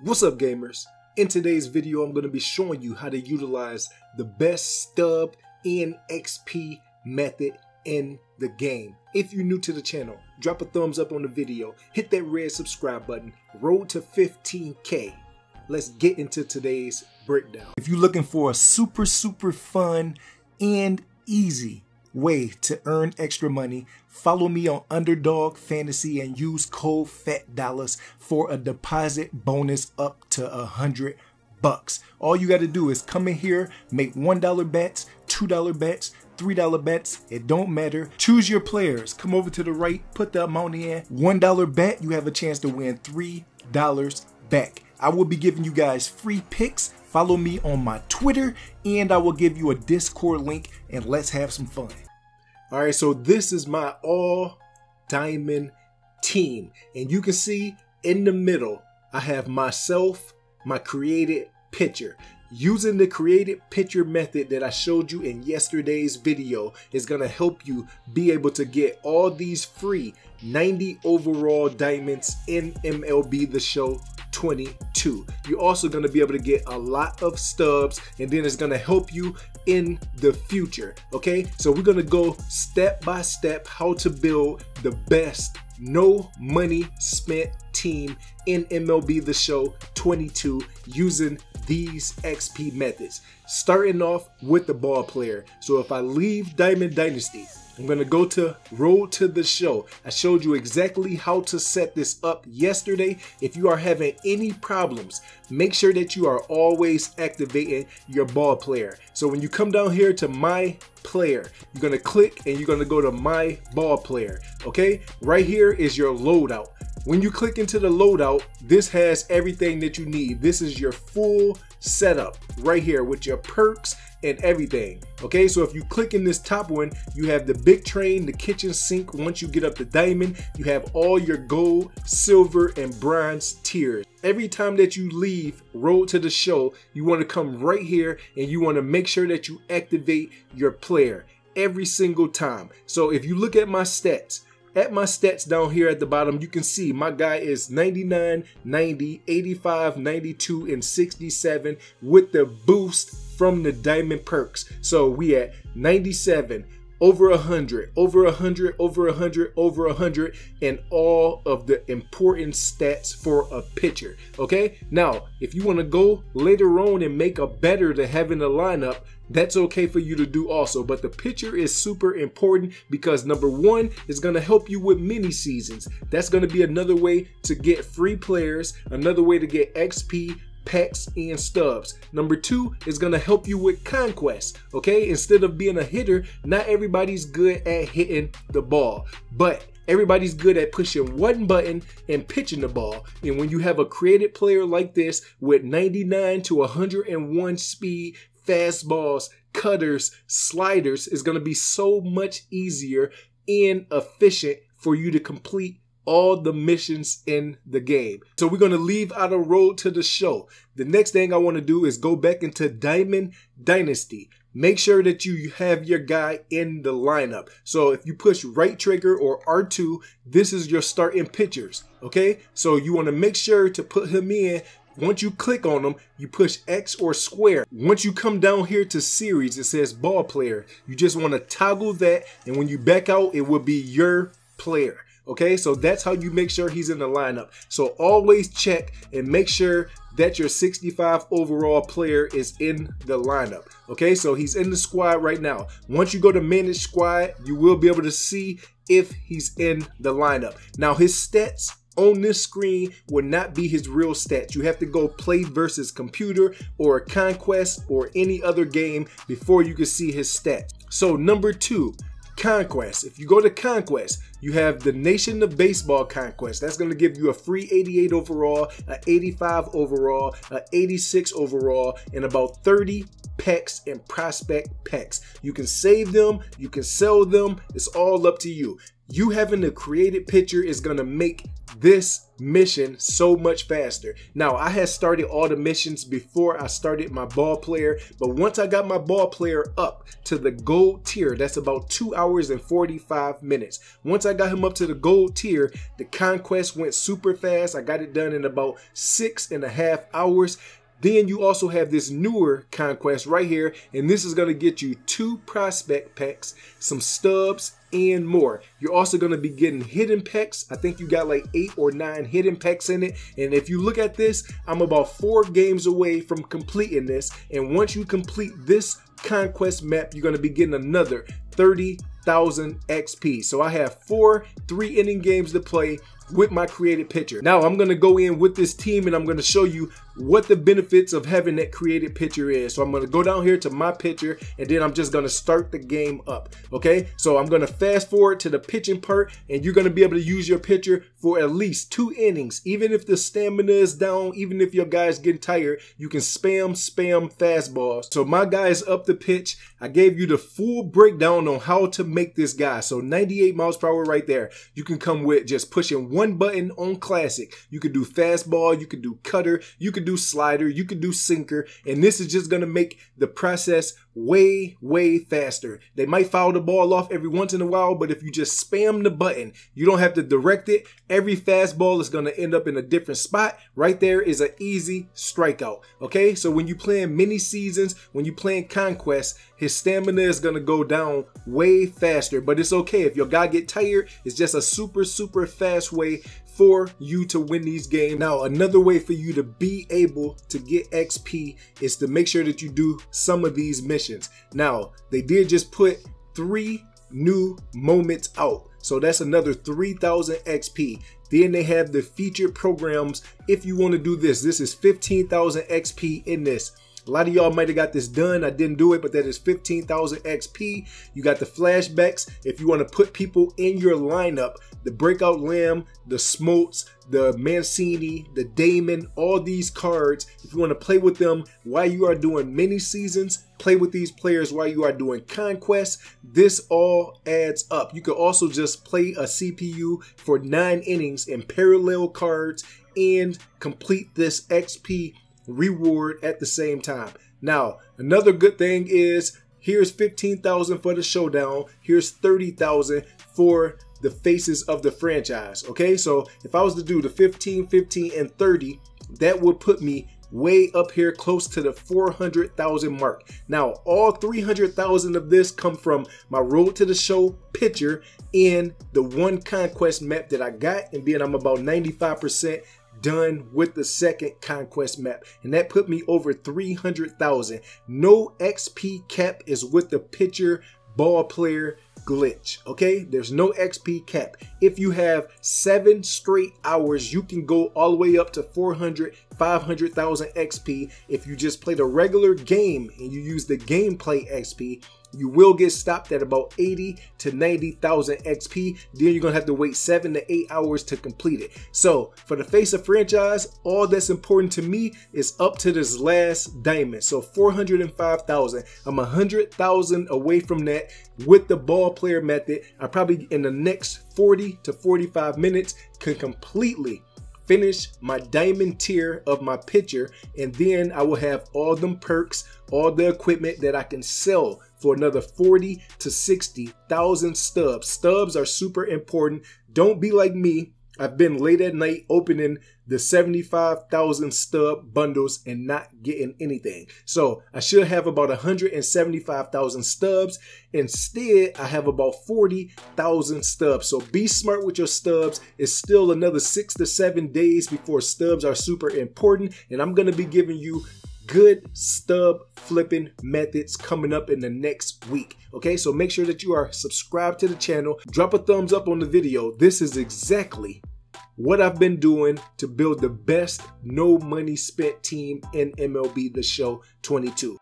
What's up gamers? In today's video I'm going to be showing you how to utilize the best stub and XP method in the game. If you're new to the channel, drop a thumbs up on the video, hit that red subscribe button, road to 15k. Let's get into today's breakdown. If you're looking for a super super fun and easy way to earn extra money, follow me on Underdog Fantasy and use code PHAT DOLLAZ for a deposit bonus up to a hundred bucks. All you got to do is come in here, make $1 bets, $2 bets, $3 bets, it don't matter. Choose your players. Come over to the right, put the amount in. $1 bet, you have a chance to win $3 back. I will be giving you guys free picks. Follow me on my Twitter and I will give you a Discord link and let's have some fun. All right, so this is my all diamond team. And you can see in the middle, I have myself, my created pitcher. Using the created pitcher method that I showed you in yesterday's video is going to help you be able to get all these free 90 overall diamonds in MLB The Show 22. You're also going to be able to get a lot of stubs and then it's going to help you in the future. Okay, so we're going to go step by step how to build the best no money spent team in MLB The Show 22 using these XP methods. Starting off with the ball player. So if I leave Diamond Dynasty, I'm to go to Road to the Show. I showed you exactly how to set this up yesterday. If you are having any problems, make sure that you are always activating your ball player. So when you come down here to My Player, you're to click and you're to go to My Ball Player. Okay, right here is your loadout. When you click into the loadout, this has everything that you need. This is your full setup right here with your perks and everything. Okay, so if you click in this top one, you have the big train, the kitchen sink. Once you get up to diamond, you have all your gold, silver, and bronze tiers. Every time that you leave Road to the Show, you want to come right here and you want to make sure that you activate your player every single time. So if you look at my stats, at my stats down here at the bottom, you can see my guy is 99, 90, 85, 92, and 67 with the boost from the diamond perks. So we at 97, over a 100, over a 100, over a 100, over a 100, and all of the important stats for a pitcher. Okay, now if you want to go later on and make a better to have in the lineup, that's okay for you to do also. But the pitcher is super important because number one is going to help you with mini seasons. That's going to be another way to get free players, another way to get XP, packs, and stubs. Number two is going to help you with conquest. Okay, instead of being a hitter, not everybody's good at hitting the ball, but everybody's good at pushing one button and pitching the ball. And when you have a created player like this with 99 to 101 speed, fastballs, cutters, sliders, is going to be so much easier and efficient for you to complete all the missions in the game. So we're going to leave out a road to the show. The next thing I want to do is go back into Diamond Dynasty. Make sure that you have your guy in the lineup. So if you push right trigger or R2, this is your starting pitchers. Okay, so you want to make sure to put him in once you click on them, you push X or square. Once you come down here to series, it says ball player. You just want to toggle that. And when you back out, it will be your player. Okay, so that's how you make sure he's in the lineup. So always check and make sure that your 65 overall player is in the lineup. Okay, so he's in the squad right now. Once you go to manage squad, you will be able to see if he's in the lineup. Now his stats on this screen will not be his real stats. You have to go play versus computer or conquest or any other game before you can see his stats. So number two, Conquest. If you go to Conquest, you have the Nation of Baseball Conquest. That's going to give you a free 88 overall, an 85 overall, an 86 overall, and about 30 packs and prospect packs. You can save them, you can sell them, it's all up to you. You having a created pitcher is gonna make this mission so much faster. Now, I had started all the missions before I started my ball player, but once I got my ball player up to the gold tier, that's about two hours and 45 minutes. Once I got him up to the gold tier, the conquest went super fast. I got it done in about six and a half hours. Then you also have this newer conquest right here, and this is going to get you two prospect packs, some stubs, and more. You're also going to be getting hidden packs. I think you got like eight or nine hidden packs in it. And if you look at this, I'm about four games away from completing this. And once you complete this conquest map, you're going to be getting another 30,000 XP. So I have four three inning games to play with my created pitcher. Now I'm going to go in with this team and I'm going to show you what the benefits of having that created pitcher is. So I'm going to go down here to my pitcher and then I'm just going to start the game up. Okay, so I'm going to fast forward to the pitching part and you're going to be able to use your pitcher for at least two innings. Even if the stamina is down, even if your guy's getting tired, you can spam, spam fastballs. So my guy's up the pitch. I gave you the full breakdown on how to make this guy. So 98 miles per hour right there. You can come with just pushing one button on classic. You can do fastball, you can do cutter, you can do slider, you can do sinker, and this is just going to make the process way, way faster. They might foul the ball off every once in a while, but if you just spam the button, you don't have to direct it. Every fastball is going to end up in a different spot. Right there is an easy strikeout. Okay, so when you playing mini seasons, when you playing conquest, his stamina is going to go down way faster, but it's okay. If your guy get tired, it's just a super, super fast way for you to win these games. Now, another way for you to be able to get XP is to make sure that you do some of these missions. Now, they did just put three new moments out. So that's another 3000 XP. Then they have the featured programs if you want to do this. This is 15,000 XP in this. A lot of y'all might have got this done. I didn't do it, but that is 15,000 XP. You got the flashbacks. If you want to put people in your lineup, the Breakout Lamb, the Smoltz, the Mancini, the Damon, all these cards, if you want to play with them while you are doing mini seasons, play with these players while you are doing conquests, this all adds up. You can also just play a CPU for nine innings in parallel cards and complete this XP reward at the same time. Now, another good thing is here's 15,000 for the showdown. Here's 30,000 for the faces of the franchise. Okay, so if I was to do the 15, 15, and 30, that would put me way up here close to the 400,000 mark. Now, all 300,000 of this come from my road to the show pitcher and the one conquest map that I got. And then I'm about 95% done with the second conquest map. And that put me over 300,000 no XP cap is with the pitcher ball player glitch okay? There's no xp cap. If you have seven straight hours you can go all the way up to 400 500,000 xp if you just play the regular game and you use the gameplay xp you will get stopped at about 80 to 90,000 XP. Then you're to have to wait seven to eight hours to complete it. So for the face of franchise, all that's important to me is up to this last diamond. So 405,000. I'm 100,000 away from that with the ball player method. I probably in the next 40 to 45 minutes can completely finish my diamond tier of my pitcher and then I will have all them perks, all the equipment that I can sell for another 40 to 60,000 stubs. Stubs are super important. Don't be like me. I've been late at night opening the 75,000 stub bundles and not getting anything. So I should have about 175,000 stubs. Instead, I have about 40,000 stubs. So be smart with your stubs. It's still another six to seven days before stubs are super important. And I'm going to be giving you good stub flipping methods coming up in the next week. Okay, so make sure that you are subscribed to the channel. Drop a thumbs up on the video. This is exactly what I've been doing to build the best no money spent team in MLB The Show 22.